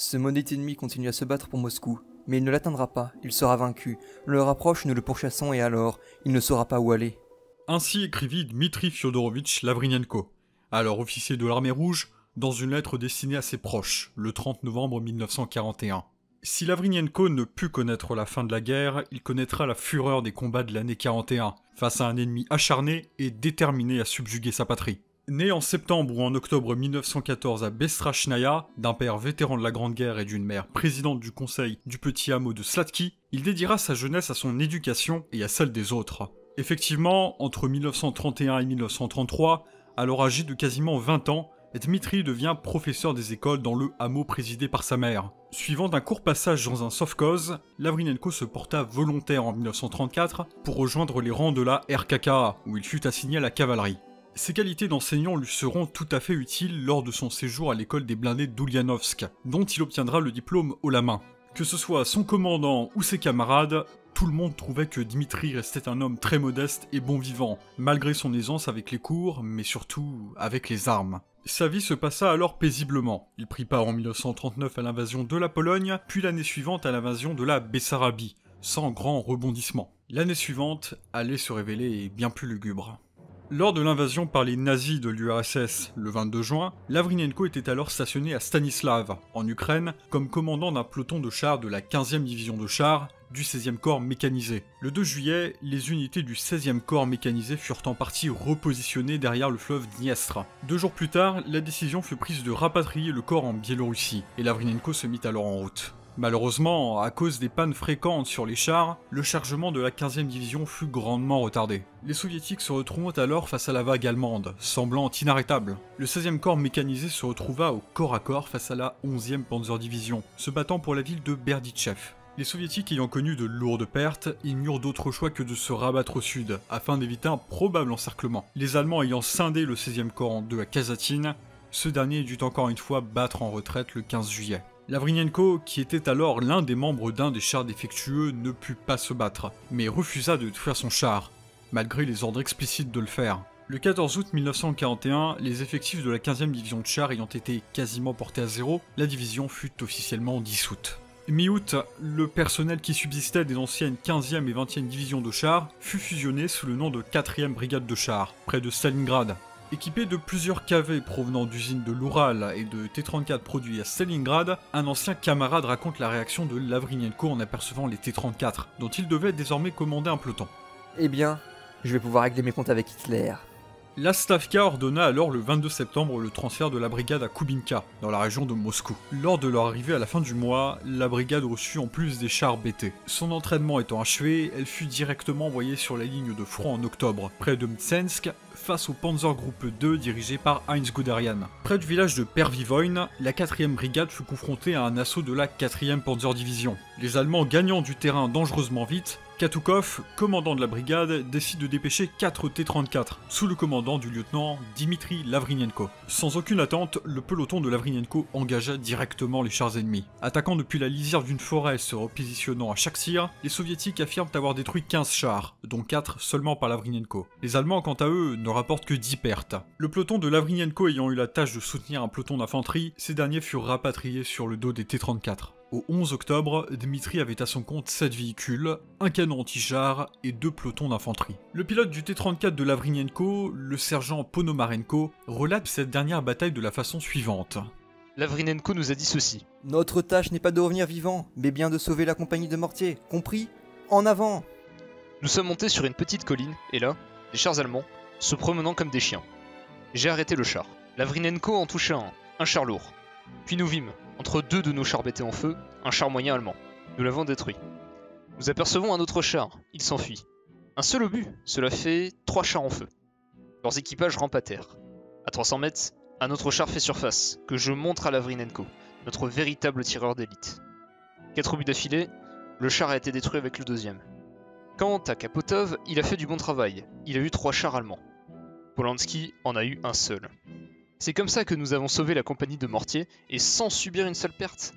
Ce maudit ennemi continue à se battre pour Moscou, mais il ne l'atteindra pas, il sera vaincu. Le rapproche, nous le pourchassons et alors, il ne saura pas où aller. Ainsi écrivit Dmitri Fyodorovitch Lavrinenko, alors officier de l'armée rouge, dans une lettre destinée à ses proches, le 30 novembre 1941. Si Lavrinenko ne put connaître la fin de la guerre, il connaîtra la fureur des combats de l'année 41, face à un ennemi acharné et déterminé à subjuguer sa patrie. Né en septembre ou en octobre 1914 à Bestrachnaya, d'un père vétéran de la Grande Guerre et d'une mère présidente du conseil du petit hameau de Slatki, il dédiera sa jeunesse à son éducation et à celle des autres. Effectivement, entre 1931 et 1933, alors âgé de quasiment 20 ans, Dmitri devient professeur des écoles dans le hameau présidé par sa mère. Suivant un court passage dans un sovkhoz, Lavrinenko se porta volontaire en 1934 pour rejoindre les rangs de la RKK, où il fut assigné à la cavalerie. Ses qualités d'enseignant lui seront tout à fait utiles lors de son séjour à l'école des blindés d'Ulyanovsk, dont il obtiendra le diplôme haut la main. Que ce soit son commandant ou ses camarades, tout le monde trouvait que Dimitri restait un homme très modeste et bon vivant, malgré son aisance avec les cours, mais surtout avec les armes. Sa vie se passa alors paisiblement. Il prit part en 1939 à l'invasion de la Pologne, puis l'année suivante à l'invasion de la Bessarabie, sans grand rebondissement. L'année suivante allait se révéler bien plus lugubre. Lors de l'invasion par les nazis de l'URSS le 22 juin, Lavrinenko était alors stationné à Stanislav, en Ukraine, comme commandant d'un peloton de chars de la 15e division de chars du 16e corps mécanisé. Le 2 juillet, les unités du 16e corps mécanisé furent en partie repositionnées derrière le fleuve Dniestre. Deux jours plus tard, la décision fut prise de rapatrier le corps en Biélorussie, et Lavrinenko se mit alors en route. Malheureusement, à cause des pannes fréquentes sur les chars, le chargement de la 15e division fut grandement retardé. Les soviétiques se retrouvant alors face à la vague allemande, semblant inarrêtable. Le 16e corps mécanisé se retrouva au corps à corps face à la 11e Panzer Division, se battant pour la ville de Berdichev. Les soviétiques ayant connu de lourdes pertes, ils n'eurent d'autre choix que de se rabattre au sud, afin d'éviter un probable encerclement. Les Allemands ayant scindé le 16e corps en deux à Kazatine, ce dernier dut encore une fois battre en retraite le 15 juillet. Lavrinenko, qui était alors l'un des membres d'un des chars défectueux, ne put pas se battre, mais refusa de détruire son char, malgré les ordres explicites de le faire. Le 14 août 1941, les effectifs de la 15e division de chars ayant été quasiment portés à zéro, la division fut officiellement dissoute. Mi-août, le personnel qui subsistait des anciennes 15e et 20e divisions de chars fut fusionné sous le nom de 4e brigade de chars, près de Stalingrad, Équipé de plusieurs KV provenant d'usines de l'Oural et de T-34 produits à Stalingrad, un ancien camarade raconte la réaction de Lavrinenko en apercevant les T-34, dont il devait désormais commander un peloton. Eh bien, je vais pouvoir régler mes comptes avec Hitler. La Stavka ordonna alors le 22 septembre le transfert de la brigade à Kubinka, dans la région de Moscou. Lors de leur arrivée à la fin du mois, la brigade reçut en plus des chars BT. Son entraînement étant achevé, elle fut directement envoyée sur la ligne de front en octobre, près de Mtsensk, face au Panzer Group 2 dirigé par Heinz Guderian. Près du village de Pervivoin, la 4ème brigade fut confrontée à un assaut de la 4ème Panzer Division. Les Allemands gagnant du terrain dangereusement vite, Katukov, commandant de la brigade, décide de dépêcher 4 T-34, sous le commandant du lieutenant Dimitri Lavrinenko. Sans aucune attente, le peloton de Lavrinenko engagea directement les chars ennemis. Attaquant depuis la lisière d'une forêt se repositionnant à chaque tir, les soviétiques affirment avoir détruit 15 chars, dont 4 seulement par Lavrinenko. Les Allemands, quant à eux, ne rapportent que 10 pertes. Le peloton de Lavrinenko ayant eu la tâche de soutenir un peloton d'infanterie, ces derniers furent rapatriés sur le dos des T-34. Au 11 octobre, Dmitri avait à son compte 7 véhicules, un canon anti-char et deux pelotons d'infanterie. Le pilote du T-34 de Lavrinenko, le sergent Ponomarenko, relate cette dernière bataille de la façon suivante. Lavrinenko nous a dit ceci. Notre tâche n'est pas de revenir vivant, mais bien de sauver la compagnie de mortier. Compris En avant Nous sommes montés sur une petite colline, et là, des chars allemands, se promenant comme des chiens. J'ai arrêté le char. Lavrinenko en toucha un, un char lourd. Puis nous vîmes, entre deux de nos chars bêtés en feu, un char moyen allemand. Nous l'avons détruit. Nous apercevons un autre char, il s'enfuit. Un seul obus, cela fait trois chars en feu. Leurs équipages rampent à terre. À 300 mètres, un autre char fait surface, que je montre à Lavrinenko, notre véritable tireur d'élite. Quatre obus d'affilée, le char a été détruit avec le deuxième. Quant à Kapotov, il a fait du bon travail, il a eu trois chars allemands. Polanski en a eu un seul. C'est comme ça que nous avons sauvé la compagnie de Mortier, et sans subir une seule perte.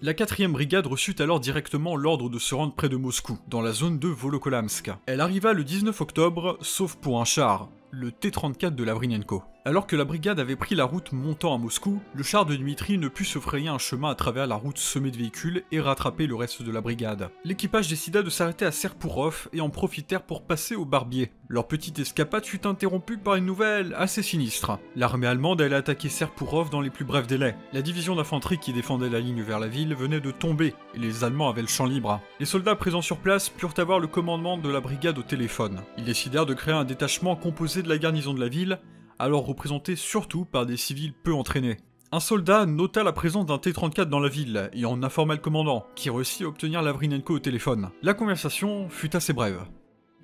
La 4ème brigade reçut alors directement l'ordre de se rendre près de Moscou, dans la zone de Volokolamsk. Elle arriva le 19 octobre, sauf pour un char, le T-34 de Lavrinenko. Alors que la brigade avait pris la route montant à Moscou, le char de Dmitri ne put se frayer un chemin à travers la route semée de véhicules et rattraper le reste de la brigade. L'équipage décida de s'arrêter à Serpourov et en profitèrent pour passer au barbier. Leur petite escapade fut interrompue par une nouvelle assez sinistre. L'armée allemande allait attaquer Serpourov dans les plus brefs délais. La division d'infanterie qui défendait la ligne vers la ville venait de tomber et les Allemands avaient le champ libre. Les soldats présents sur place purent avoir le commandement de la brigade au téléphone. Ils décidèrent de créer un détachement composé de la garnison de la ville alors représenté surtout par des civils peu entraînés. Un soldat nota la présence d'un T-34 dans la ville et en informa le commandant, qui réussit à obtenir Lavrinenko au téléphone. La conversation fut assez brève.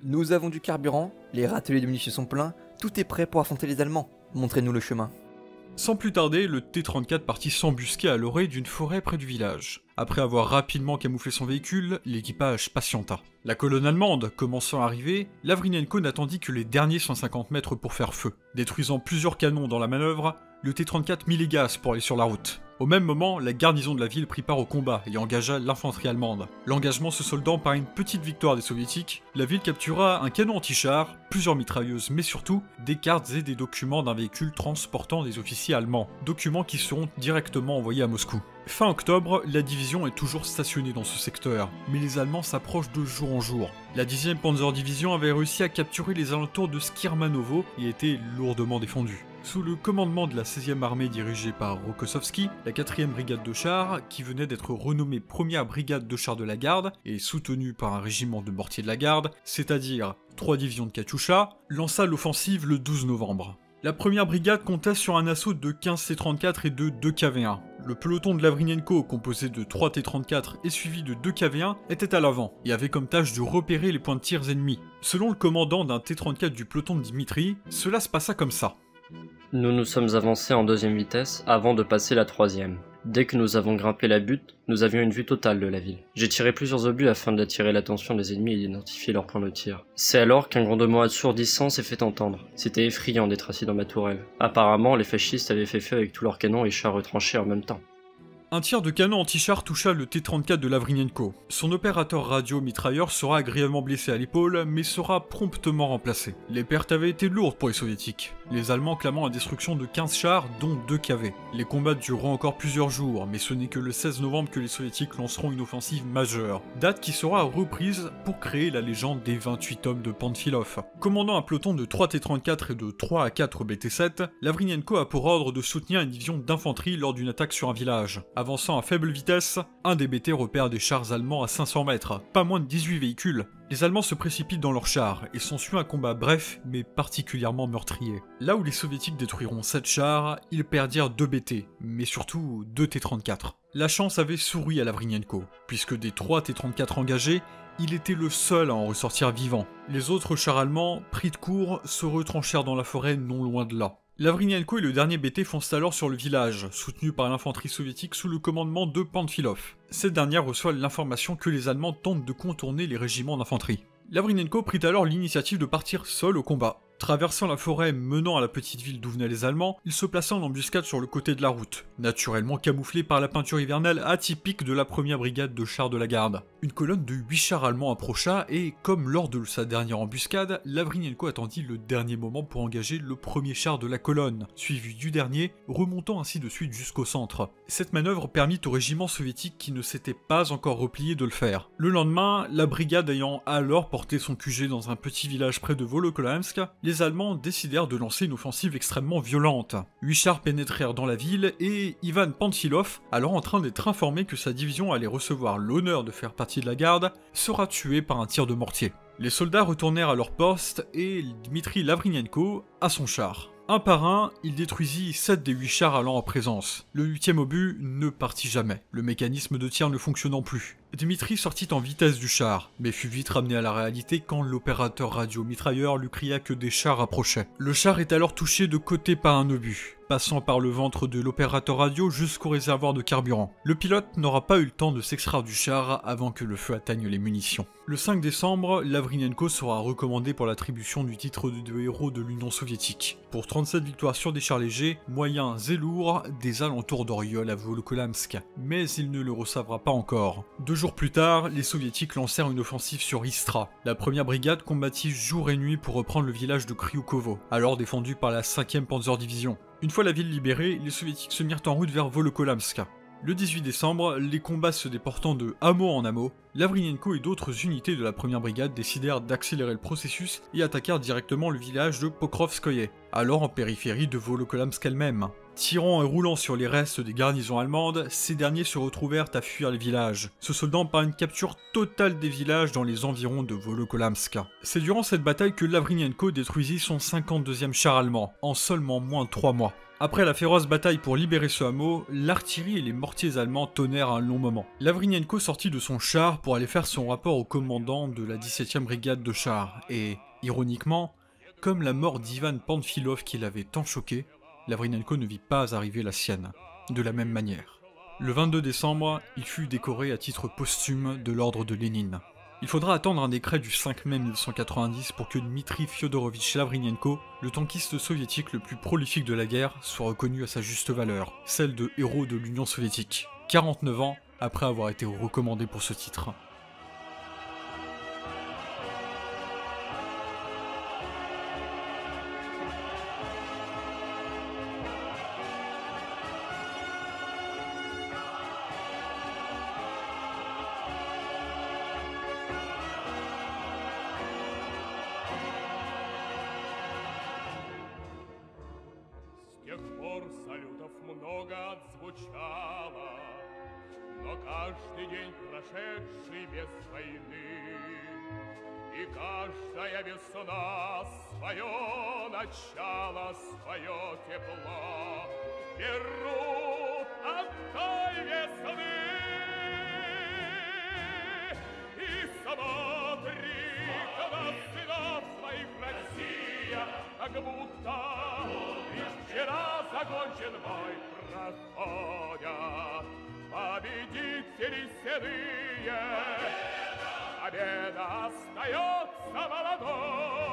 Nous avons du carburant, les râteliers de munitions sont pleins, tout est prêt pour affronter les Allemands. Montrez-nous le chemin. Sans plus tarder, le T-34 partit s'embusquer à l'oreille d'une forêt près du village. Après avoir rapidement camouflé son véhicule, l'équipage patienta. La colonne allemande commençant à arriver, Lavrinenko n'attendit que les derniers 150 mètres pour faire feu. Détruisant plusieurs canons dans la manœuvre, le T-34 mit les gaz pour aller sur la route. Au même moment, la garnison de la ville prit part au combat et engagea l'infanterie allemande. L'engagement se soldant par une petite victoire des soviétiques, la ville captura un canon anti-char, plusieurs mitrailleuses, mais surtout des cartes et des documents d'un véhicule transportant des officiers allemands, documents qui seront directement envoyés à Moscou. Fin octobre, la division est toujours stationnée dans ce secteur, mais les Allemands s'approchent de jour en jour. La 10e Panzer Division avait réussi à capturer les alentours de Skirmanovo et était lourdement défendue. Sous le commandement de la 16e armée dirigée par Rokossovski, la 4e brigade de chars, qui venait d'être renommée première brigade de chars de la garde et soutenue par un régiment de mortiers de la garde, c'est-à-dire 3 divisions de Katyusha, lança l'offensive le 12 novembre. La première brigade comptait sur un assaut de 15 T-34 et de 2 KV-1. Le peloton de Lavrinenko, composé de 3 T-34 et suivi de 2 KV-1, était à l'avant et avait comme tâche de repérer les points de tir ennemis. Selon le commandant d'un T-34 du peloton de Dimitri, cela se passa comme ça. Nous nous sommes avancés en deuxième vitesse avant de passer la troisième. Dès que nous avons grimpé la butte, nous avions une vue totale de la ville. J'ai tiré plusieurs obus afin d'attirer l'attention des ennemis et d'identifier leurs points de tir. C'est alors qu'un grondement assourdissant s'est fait entendre. C'était effrayant d'être assis dans ma tourelle. Apparemment, les fascistes avaient fait feu avec tous leurs canons et chars retranchés en même temps. Un tir de canon anti-char toucha le T-34 de Lavrinenko. Son opérateur radio-mitrailleur sera grièvement blessé à l'épaule, mais sera promptement remplacé. Les pertes avaient été lourdes pour les soviétiques, les Allemands clamant la destruction de 15 chars, dont 2 KV. Les combats dureront encore plusieurs jours, mais ce n'est que le 16 novembre que les soviétiques lanceront une offensive majeure, date qui sera reprise pour créer la légende des 28 hommes de Panfilov. Commandant un peloton de 3 T-34 et de 3 à 4 BT-7, Lavrinenko a pour ordre de soutenir une division d'infanterie lors d'une attaque sur un village. Avançant à faible vitesse, un des BT repère des chars allemands à 500 mètres, pas moins de 18 véhicules. Les Allemands se précipitent dans leurs chars et s'ensuit un combat bref mais particulièrement meurtrier. Là où les Soviétiques détruiront 7 chars, ils perdirent 2 BT, mais surtout 2 T-34. La chance avait souri à Lavrinenko, puisque des 3 T-34 engagés, il était le seul à en ressortir vivant. Les autres chars allemands, pris de court, se retranchèrent dans la forêt non loin de là. Lavrinenko et le dernier BT foncent alors sur le village, soutenu par l'infanterie soviétique sous le commandement de Panfilov. Cette dernière reçoit l'information que les Allemands tentent de contourner les régiments d'infanterie. Lavrinenko prit alors l'initiative de partir seul au combat. Traversant la forêt menant à la petite ville d'où venaient les Allemands, il se plaça en embuscade sur le côté de la route, naturellement camouflé par la peinture hivernale atypique de la première brigade de chars de la garde. Une colonne de 8 chars allemands approcha et, comme lors de sa dernière embuscade, Lavrinenko attendit le dernier moment pour engager le premier char de la colonne, suivi du dernier, remontant ainsi de suite jusqu'au centre. Cette manœuvre permit au régiment soviétique qui ne s'était pas encore replié de le faire. Le lendemain, la brigade ayant alors porté son QG dans un petit village près de Volokolamsk, les Allemands décidèrent de lancer une offensive extrêmement violente. Huit chars pénétrèrent dans la ville et Ivan Pantilov, alors en train d'être informé que sa division allait recevoir l'honneur de faire partie de la garde, sera tué par un tir de mortier. Les soldats retournèrent à leur poste et Dmitri Lavrinenko à son char. Un par un, il détruisit 7 des 8 chars allant en présence. Le huitième obus ne partit jamais, le mécanisme de tir ne fonctionnant plus. Dmitri sortit en vitesse du char, mais fut vite ramené à la réalité quand l'opérateur radio-mitrailleur lui cria que des chars approchaient. Le char est alors touché de côté par un obus, passant par le ventre de l'opérateur radio jusqu'au réservoir de carburant. Le pilote n'aura pas eu le temps de s'extraire du char avant que le feu atteigne les munitions. Le 5 décembre, Lavrinenko sera recommandé pour l'attribution du titre de héros de l'Union soviétique. Pour 37 victoires sur des chars légers, moyens et lourds, des alentours d'Oriol à Volkolamsk. Mais il ne le recevra pas encore. Jours plus tard, les soviétiques lancèrent une offensive sur Istra. La première brigade combattit jour et nuit pour reprendre le village de Kryukovo, alors défendu par la 5e Panzer Division. Une fois la ville libérée, les soviétiques se mirent en route vers Volokolamska. Le 18 décembre, les combats se déportant de hameau en hameau, Lavrinenko et d'autres unités de la première brigade décidèrent d'accélérer le processus et attaquèrent directement le village de Pokrovskoye, alors en périphérie de Volokolamsk elle-même. Tirant et roulant sur les restes des garnisons allemandes, ces derniers se retrouvèrent à fuir le village, se soldant par une capture totale des villages dans les environs de Volokolamsk. C'est durant cette bataille que Lavrinenko détruisit son 52e char allemand, en seulement moins de 3 mois. Après la féroce bataille pour libérer ce hameau, l'artillerie et les mortiers allemands tonnèrent un long moment. Lavrinenko sortit de son char pour aller faire son rapport au commandant de la 17e brigade de chars, et, ironiquement, comme la mort d'Ivan Panfilov qui l'avait tant choqué, Lavrinenko ne vit pas arriver la sienne, de la même manière. Le 22 décembre, il fut décoré à titre posthume de l'ordre de Lénine. Il faudra attendre un décret du 5 mai 1990 pour que Dmitri Fyodorovitch Lavrinenko, le tankiste soviétique le plus prolifique de la guerre, soit reconnu à sa juste valeur, celle de héros de l'Union soviétique, 49 ans après avoir été recommandé pour ce titre. Тех пор салютов много отзвучало, Но каждый день прошедший без войны И каждая весна свое начало, свое тепло Берут от той весны. И смотри, на сынов своих Россия, как будто лишь вчера закончен бой проходят победители седые. Победа остается молодой.